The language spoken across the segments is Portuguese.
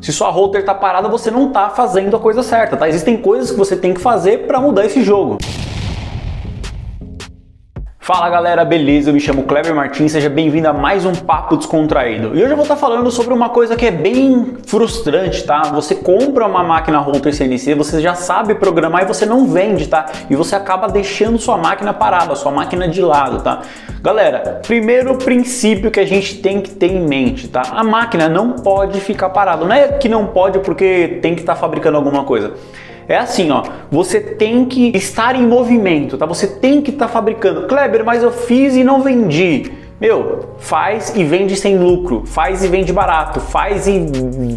Se sua router está parada, você não está fazendo a coisa certa, tá? Existem coisas que você tem que fazer para mudar esse jogo. Fala galera, beleza? Eu me chamo Kleber Martins, seja bem-vindo a mais um Papo Descontraído. E hoje eu vou estar falando sobre uma coisa que é bem frustrante, tá? Você compra uma máquina router CNC, você já sabe programar e você não vende, tá? E você acaba deixando sua máquina parada, sua máquina de lado, tá? Galera, primeiro princípio que a gente tem que ter em mente, tá? A máquina não pode ficar parada. Não é que não pode porque tem que estar tá fabricando alguma coisa. É assim, ó, você tem que estar em movimento, tá? Você tem que estar tá fabricando. Kleber, mas eu fiz e não vendi. Meu, faz e vende sem lucro, faz e vende barato, faz e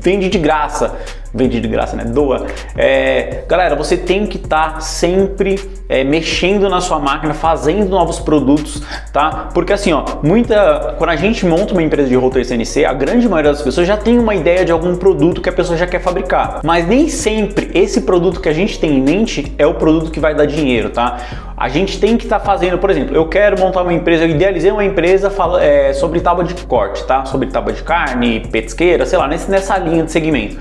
vende de graça vende de graça, né? Doa. É, galera, você tem que estar tá sempre é, mexendo na sua máquina, fazendo novos produtos, tá? Porque assim, ó, muita. Quando a gente monta uma empresa de router CNC, a grande maioria das pessoas já tem uma ideia de algum produto que a pessoa já quer fabricar. Mas nem sempre esse produto que a gente tem em mente é o produto que vai dar dinheiro, tá? A gente tem que estar tá fazendo, por exemplo, eu quero montar uma empresa, eu idealizei uma empresa fala, é, sobre tábua de corte, tá? Sobre tábua de carne, petisqueira, sei lá, nessa linha de segmento.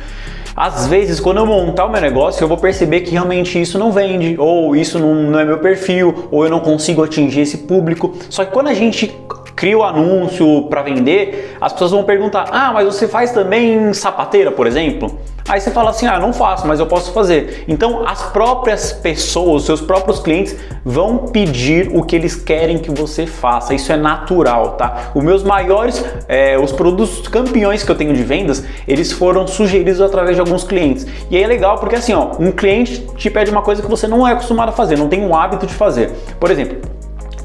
Às vezes, quando eu montar o meu negócio, eu vou perceber que realmente isso não vende, ou isso não, não é meu perfil, ou eu não consigo atingir esse público. Só que quando a gente cria o anúncio para vender, as pessoas vão perguntar: "Ah, mas você faz também sapateira, por exemplo?" Aí você fala assim: "Ah, não faço, mas eu posso fazer". Então, as próprias pessoas, seus próprios clientes vão pedir o que eles querem que você faça. Isso é natural, tá? Os meus maiores, é, os produtos campeões que eu tenho de vendas, eles foram sugeridos através de alguns clientes. E aí é legal porque assim, ó, um cliente te pede uma coisa que você não é acostumado a fazer, não tem um hábito de fazer. Por exemplo,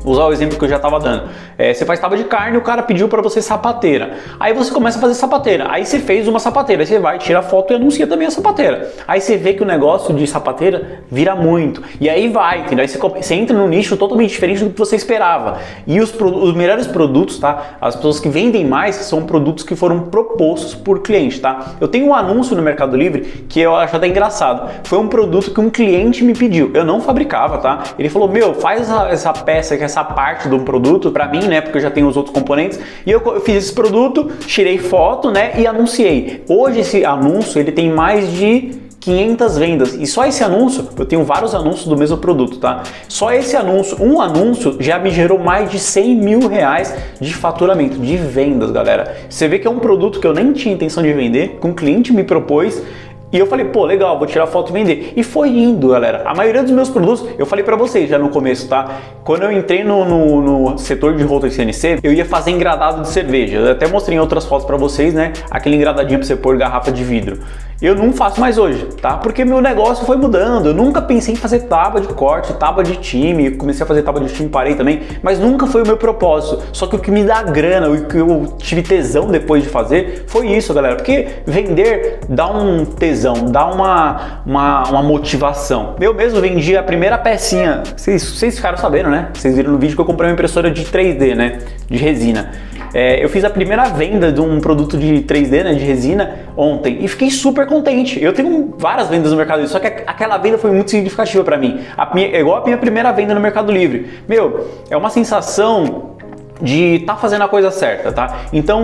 usar o exemplo que eu já estava dando. É, você faz tábua de carne o cara pediu para você sapateira. Aí você começa a fazer sapateira. Aí você fez uma sapateira. Aí você vai, tira foto e anuncia também a sapateira. Aí você vê que o negócio de sapateira vira muito. E aí vai, entendeu? Aí você, você entra num nicho totalmente diferente do que você esperava. E os, os melhores produtos, tá? As pessoas que vendem mais são produtos que foram propostos por cliente, tá? Eu tenho um anúncio no Mercado Livre que eu acho até engraçado. Foi um produto que um cliente me pediu. Eu não fabricava, tá? Ele falou: Meu, faz essa, essa peça que essa essa parte do produto para mim, né? Porque eu já tenho os outros componentes. E eu, eu, fiz esse produto, tirei foto, né? E anunciei. Hoje esse anúncio ele tem mais de 500 vendas e só esse anúncio, eu tenho vários anúncios do mesmo produto, tá? Só esse anúncio, um anúncio já me gerou mais de 100 mil reais de faturamento, de vendas, galera. Você vê que é um produto que eu nem tinha intenção de vender, que um cliente me propôs e eu falei, pô, legal, vou tirar foto e vender. E foi indo, galera. A maioria dos meus produtos, eu falei para vocês já no começo, tá? Quando eu entrei no, no, no setor de router CNC, eu ia fazer engradado de cerveja. Eu até mostrei em outras fotos para vocês, né? Aquele engradadinho para você pôr garrafa de vidro. Eu não faço mais hoje, tá? Porque meu negócio foi mudando. Eu nunca pensei em fazer tábua de corte, tábua de time. Comecei a fazer tábua de time, parei também. Mas nunca foi o meu propósito. Só que o que me dá grana, o que eu tive tesão depois de fazer, foi isso, galera. Porque vender dá um tesão, dá uma, uma, uma motivação. Eu mesmo vendi a primeira pecinha. Vocês, vocês ficaram sabendo, né? Vocês viram no vídeo que eu comprei uma impressora de 3D, né? De resina. É, eu fiz a primeira venda de um produto de 3D, né, de resina, ontem e fiquei super contente. Eu tenho várias vendas no Mercado Livre, só que aquela venda foi muito significativa para mim. A minha, é igual a minha primeira venda no Mercado Livre. Meu, é uma sensação de estar tá fazendo a coisa certa, tá? Então,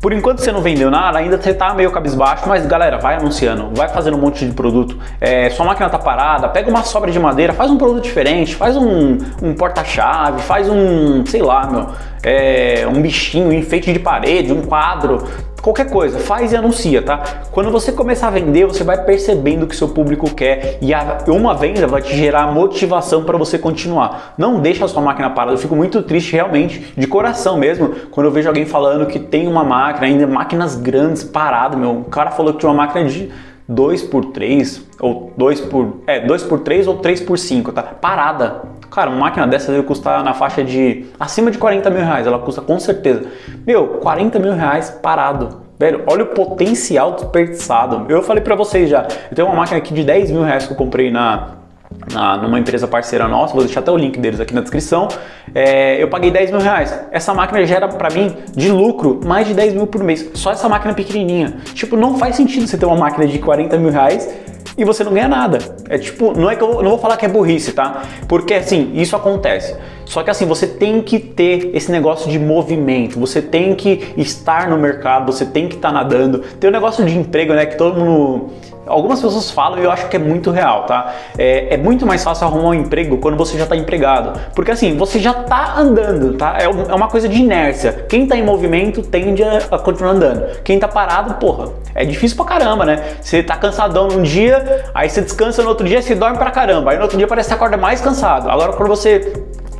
por enquanto você não vendeu nada, ainda você tá meio cabisbaixo, mas galera, vai anunciando, vai fazendo um monte de produto. É, sua máquina tá parada, pega uma sobra de madeira, faz um produto diferente, faz um, um porta-chave, faz um, sei lá, meu, é, um bichinho, um enfeite de parede, um quadro, qualquer coisa, faz e anuncia, tá? Quando você começar a vender, você vai percebendo o que seu público quer e uma venda vai te gerar motivação para você continuar. Não deixa a sua máquina parada. Eu fico muito triste realmente, de coração mesmo, quando eu vejo alguém falando que tem uma máquina, ainda máquinas grandes parada, meu. O cara falou que tinha uma máquina de 2 por 3 ou 2 por, é, 2 por 3 ou 3 por 5, tá? Parada. Cara, uma máquina dessa deve custar na faixa de acima de 40 mil reais. Ela custa com certeza. Meu, 40 mil reais parado. Velho, olha o potencial desperdiçado. Eu falei para vocês já. Eu tenho uma máquina aqui de 10 mil reais que eu comprei na, na, numa empresa parceira nossa, vou deixar até o link deles aqui na descrição. É, eu paguei 10 mil reais. Essa máquina gera para mim de lucro mais de 10 mil por mês. Só essa máquina pequenininha. Tipo, não faz sentido você ter uma máquina de 40 mil reais e você não ganha nada. É tipo, não é que eu não vou falar que é burrice, tá? Porque assim, isso acontece. Só que assim, você tem que ter esse negócio de movimento, você tem que estar no mercado, você tem que estar nadando. Tem o um negócio de emprego, né, que todo mundo Algumas pessoas falam e eu acho que é muito real, tá? É, é muito mais fácil arrumar um emprego quando você já está empregado. Porque assim, você já está andando, tá? É, é, uma coisa de inércia. Quem está em movimento tende a, a, continuar andando. Quem está parado, porra, é difícil pra caramba, né? Você tá cansadão num dia, aí você descansa no outro dia, você dorme pra caramba. Aí no outro dia parece que acorda mais cansado. Agora, quando você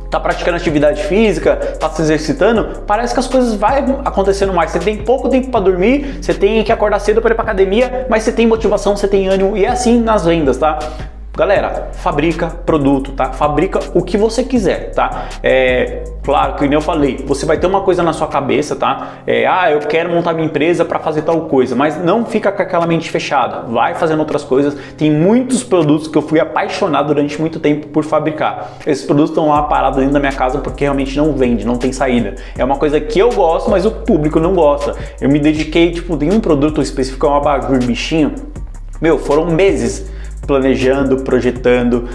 tá praticando atividade física, tá se exercitando, parece que as coisas vão acontecendo mais. Você tem pouco tempo para dormir, você tem que acordar cedo para ir para academia, mas você tem motivação, você tem ânimo e é assim nas vendas, tá? Galera, fabrica produto, tá? Fabrica o que você quiser, tá? É, claro que nem eu falei, você vai ter uma coisa na sua cabeça, tá? É, ah, eu quero montar minha empresa para fazer tal coisa, mas não fica com aquela mente fechada. Vai fazendo outras coisas. Tem muitos produtos que eu fui apaixonado durante muito tempo por fabricar. Esses produtos estão lá parados dentro da minha casa porque realmente não vende, não tem saída. É uma coisa que eu gosto, mas o público não gosta. Eu me dediquei, tipo, em um produto específico, é um abajur bichinho. Meu, foram meses planejando, projetando,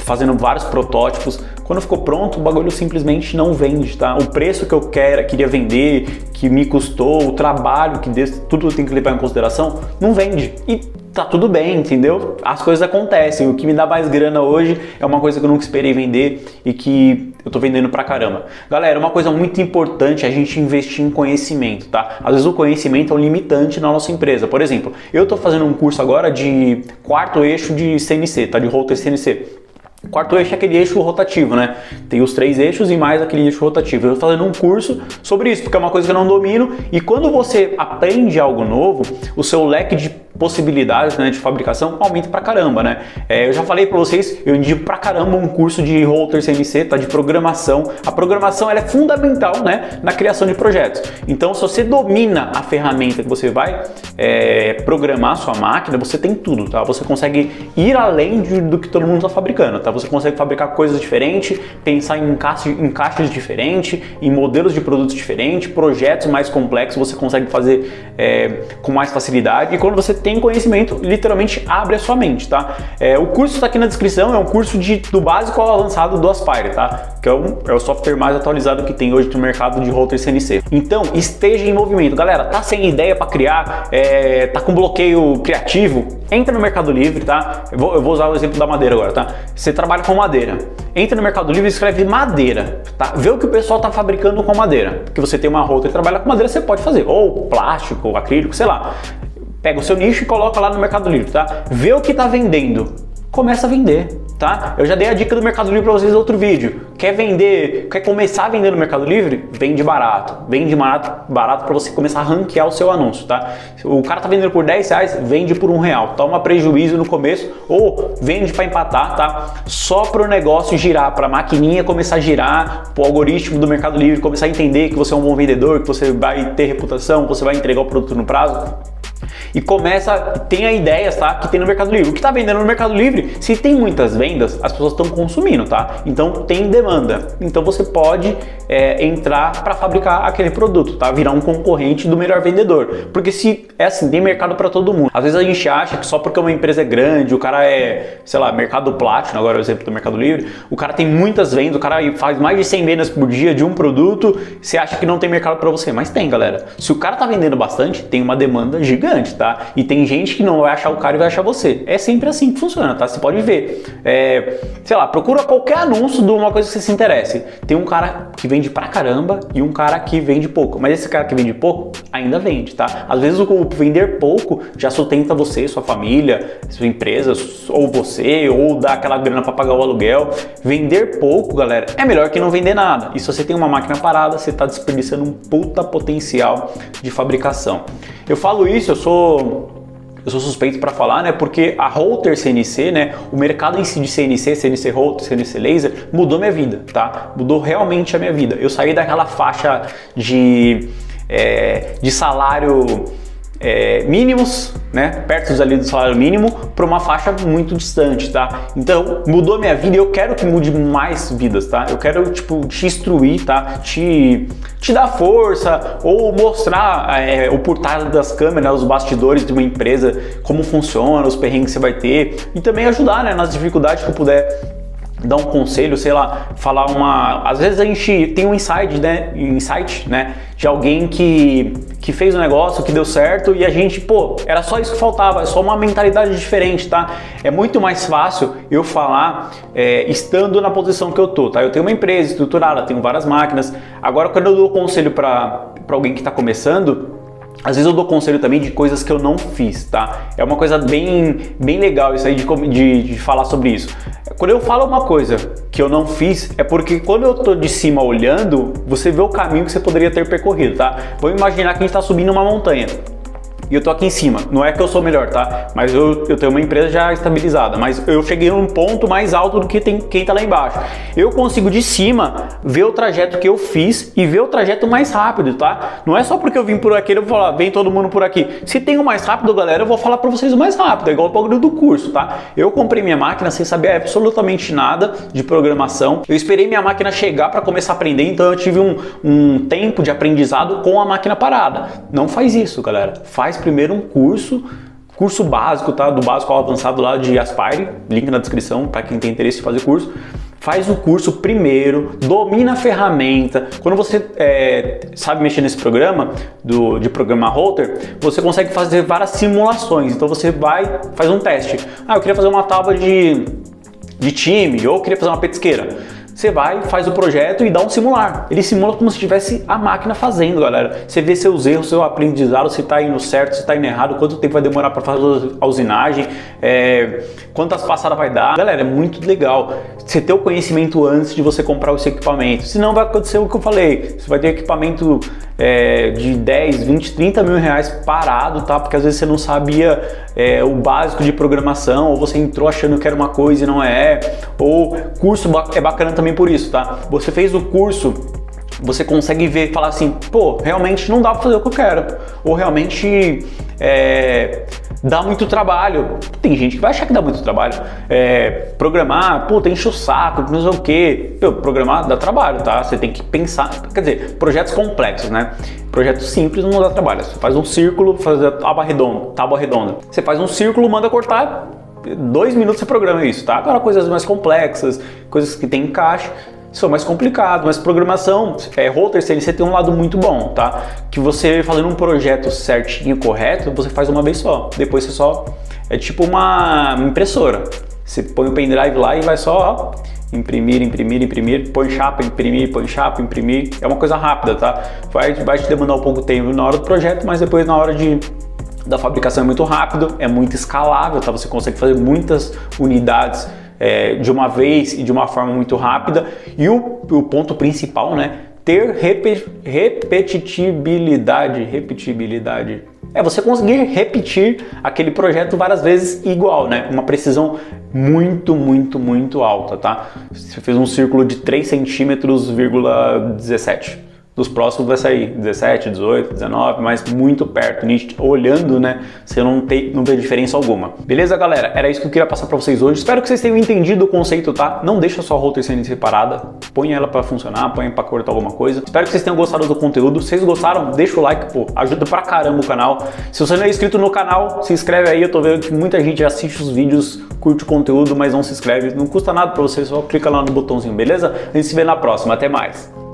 fazendo vários protótipos. Quando ficou pronto, o bagulho simplesmente não vende, tá? O preço que eu quero, queria vender, que me custou, o trabalho que desse, tudo tem que levar em consideração, não vende. E tá tudo bem, entendeu? As coisas acontecem. O que me dá mais grana hoje é uma coisa que eu nunca esperei vender e que eu tô vendendo pra caramba. Galera, uma coisa muito importante é a gente investir em conhecimento, tá? Às vezes o conhecimento é um limitante na nossa empresa. Por exemplo, eu tô fazendo um curso agora de quarto eixo de CNC, tá? De router CNC. Quarto eixo é aquele eixo rotativo, né? Tem os três eixos e mais aquele eixo rotativo. Eu estou fazendo um curso sobre isso, porque é uma coisa que eu não domino. E quando você aprende algo novo, o seu leque de possibilidades né, de fabricação aumenta pra caramba, né? É, eu já falei para vocês, eu indico pra caramba um curso de router CNC, tá? De programação. A programação ela é fundamental, né? Na criação de projetos. Então, se você domina a ferramenta que você vai é, programar sua máquina, você tem tudo, tá? Você consegue ir além de, do que todo mundo está fabricando, tá? Você consegue fabricar coisas diferentes, pensar em encaixes, encaixes diferentes, em modelos de produtos diferentes, projetos mais complexos você consegue fazer é, com mais facilidade. E quando você tem tem conhecimento, literalmente abre a sua mente, tá? É, o curso está aqui na descrição, é um curso de, do básico ao avançado do Aspire, tá? Que é o, é o software mais atualizado que tem hoje no mercado de router CNC. Então, esteja em movimento. Galera, tá sem ideia para criar, é, tá com bloqueio criativo? Entra no Mercado Livre, tá? Eu vou, eu vou usar o exemplo da madeira agora, tá? Você trabalha com madeira. Entra no Mercado Livre e escreve madeira, tá? Vê o que o pessoal tá fabricando com madeira. Porque você tem uma router e trabalha com madeira, você pode fazer. Ou plástico, acrílico, sei lá pega o seu nicho e coloca lá no Mercado Livre, tá? Vê o que está vendendo, começa a vender, tá? Eu já dei a dica do Mercado Livre para vocês no outro vídeo. Quer vender, quer começar a vender no Mercado Livre? Vende barato, vende barato, barato para você começar a ranquear o seu anúncio, tá? O cara tá vendendo por 10 reais, vende por um real, toma prejuízo no começo ou vende para empatar, tá? Só para o negócio girar, para a maquininha começar a girar, o algoritmo do Mercado Livre começar a entender que você é um bom vendedor, que você vai ter reputação, que você vai entregar o produto no prazo e começa, tem a ideias, tá? Que tem no Mercado Livre. O que está vendendo no Mercado Livre, se tem muitas vendas, as pessoas estão consumindo, tá? Então tem demanda. Então você pode é, entrar para fabricar aquele produto, tá? Virar um concorrente do melhor vendedor. Porque se é assim, tem mercado para todo mundo. Às vezes a gente acha que só porque uma empresa é grande, o cara é, sei lá, mercado platino, agora é o exemplo do Mercado Livre, o cara tem muitas vendas, o cara faz mais de 100 vendas por dia de um produto, você acha que não tem mercado para você, mas tem, galera. Se o cara tá vendendo bastante, tem uma demanda gigante, tá? E tem gente que não vai achar o cara e vai achar você. É sempre assim que funciona, tá? Você pode ver. É, sei lá, procura qualquer anúncio de uma coisa que você se interesse. Tem um cara que vende pra caramba e um cara que vende pouco. Mas esse cara que vende pouco ainda vende, tá? Às vezes o vender pouco já sustenta você, sua família, sua empresa, ou você, ou dá aquela grana para pagar o aluguel. Vender pouco, galera, é melhor que não vender nada. E se você tem uma máquina parada, você está desperdiçando um puta potencial de fabricação. Eu falo isso, eu sou eu sou suspeito para falar, né? Porque a router CNC, né? O mercado em si de CNC, CNC router, CNC laser, mudou minha vida, tá? Mudou realmente a minha vida. Eu saí daquela faixa de, é, de salário é, mínimos, né, perto ali do salário mínimo, para uma faixa muito distante, tá? Então mudou minha vida e eu quero que mude mais vidas, tá? Eu quero tipo te instruir, tá? Te te dar força ou mostrar é, o por trás das câmeras, os bastidores de uma empresa, como funciona, os perrengues que você vai ter e também ajudar, né, nas dificuldades que eu puder dar um conselho, sei lá, falar uma. Às vezes a gente tem um insight, né? Insight, né? De alguém que, que fez um negócio, que deu certo e a gente, pô, era só isso que faltava, é só uma mentalidade diferente, tá? É muito mais fácil eu falar é, estando na posição que eu tô, tá? Eu tenho uma empresa estruturada, tenho várias máquinas. Agora, quando eu dou conselho para alguém que está começando, às vezes eu dou conselho também de coisas que eu não fiz, tá? É uma coisa bem, bem legal isso aí de, de, de falar sobre isso. Quando eu falo uma coisa que eu não fiz, é porque quando eu tô de cima olhando, você vê o caminho que você poderia ter percorrido, tá? Vamos imaginar que a gente está subindo uma montanha e eu tô aqui em cima. Não é que eu sou melhor, tá? Mas eu, eu tenho uma empresa já estabilizada, mas eu cheguei num ponto mais alto do que tem, quem tá lá embaixo. Eu consigo de cima ver o trajeto que eu fiz e ver o trajeto mais rápido, tá? Não é só porque eu vim por aqui, eu vou falar, vem todo mundo por aqui. Se tem o mais rápido, galera, eu vou falar para vocês o mais rápido, é igual o bagulho do curso, tá? Eu comprei minha máquina sem saber absolutamente nada de programação. Eu esperei minha máquina chegar para começar a aprender, então eu tive um, um tempo de aprendizado com a máquina parada. Não faz isso, galera. Faz primeiro um curso, curso básico, tá? Do básico ao avançado lá de Aspire, link na descrição para quem tem interesse em fazer curso. Faz o curso primeiro, domina a ferramenta. Quando você é, sabe mexer nesse programa do, de programa router, você consegue fazer várias simulações. Então você vai, faz um teste. Ah, eu queria fazer uma tábua de, de time, ou eu queria fazer uma petisqueira você vai, faz o projeto e dá um simular. Ele simula como se tivesse a máquina fazendo, galera. Você vê seus erros, seu aprendizado, se está indo certo, se está indo errado, quanto tempo vai demorar para fazer a usinagem, é, quantas passadas vai dar. Galera, é muito legal você ter o conhecimento antes de você comprar esse equipamento. Senão vai acontecer o que eu falei. Você vai ter equipamento é, de 10, 20, 30 mil reais parado, tá? Porque às vezes você não sabia é, o básico de programação, ou você entrou achando que era uma coisa e não é. Ou curso é bacana também por isso, tá? Você fez o curso você consegue ver e falar assim, pô, realmente não dá para fazer o que eu quero. Ou realmente é, dá muito trabalho. Tem gente que vai achar que dá muito trabalho. É, programar, pô, tem enche o saco, não sei o quê. Pô, programar dá trabalho, tá? Você tem que pensar. Quer dizer, projetos complexos, né? Projetos simples não dá trabalho. Você faz um círculo, faz a tábua redonda, tábua redonda. Você faz um círculo, manda cortar, dois minutos você programa isso, tá? Agora coisas mais complexas, coisas que tem encaixe, é mais complicado, mas programação, é, router CNC tem um lado muito bom, tá? Que você fazendo um projeto certinho, correto, você faz uma vez só. Depois você só é tipo uma impressora. Você põe o pendrive lá e vai só ó, imprimir, imprimir, imprimir, põe chapa, imprimir, põe chapa, imprimir. É uma coisa rápida, tá? Vai, vai te demandar um pouco tempo na hora do projeto, mas depois na hora de da fabricação é muito rápido, é muito escalável, tá? Você consegue fazer muitas unidades é, de uma vez e de uma forma muito rápida. E o, o ponto principal, né? Ter rep, repetitibilidade, repetibilidade. É você conseguir repetir aquele projeto várias vezes igual, né? Uma precisão muito, muito, muito alta, tá? Você fez um círculo de 3 centímetros, 17 dos próximos vai sair 17, 18, 19, mas muito perto, olhando, né? Você não tem, não vê diferença alguma. Beleza, galera? Era isso que eu queria passar para vocês hoje. Espero que vocês tenham entendido o conceito, tá? Não deixa sua router sendo separada, põe ela para funcionar, põe para cortar alguma coisa. Espero que vocês tenham gostado do conteúdo. Se vocês gostaram, deixa o like, pô, ajuda pra caramba o canal. Se você não é inscrito no canal, se inscreve aí. Eu tô vendo que muita gente assiste os vídeos, curte o conteúdo, mas não se inscreve. Não custa nada para você, só clica lá no botãozinho, beleza? A gente se vê na próxima. Até mais.